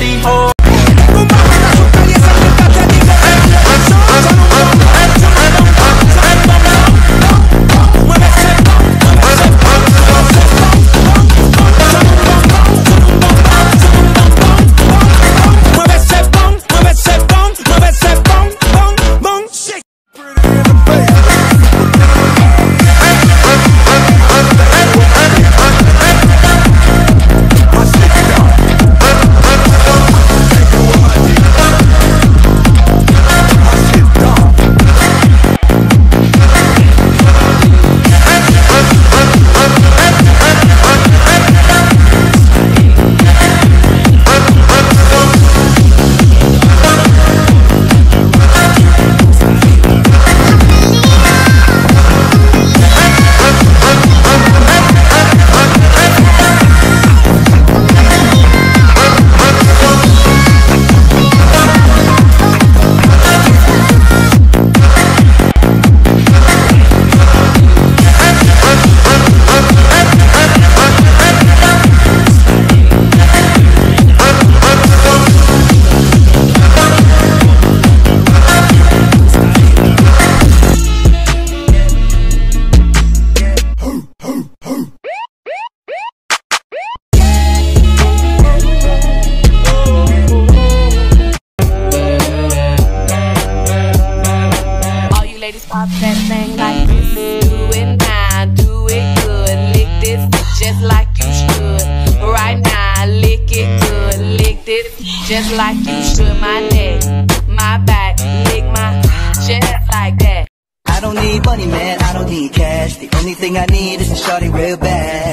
ready for way to that thing like this. Do it now, do it good. Lick this just like you should. Right now, lick it good. Lick this just like you should. My neck, my back, lick my just like that. I don't need money, man. I don't need cash. The only thing I need is a shorty, real bad.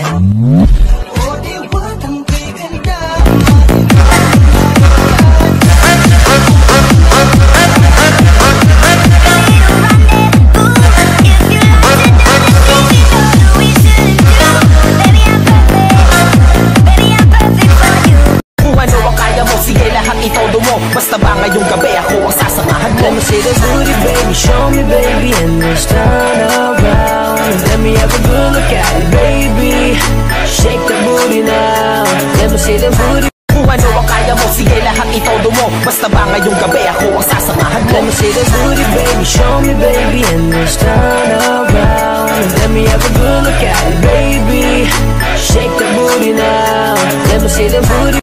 Basta ba ngayong gabi ako ang sasamahan mo Let me see the booty, baby, show me, baby, and let's turn around. Let me have a good look at it, baby. Shake the booty now. Let me see the booty. Kung ano ang kaya mo, sige lahat itodo mo Basta ba ngayong gabi ako ang sasamahan mo Let me see the booty, baby, show me, baby, and let's turn around. Let me have a good look at it, baby. Shake the booty now. Let me see the booty.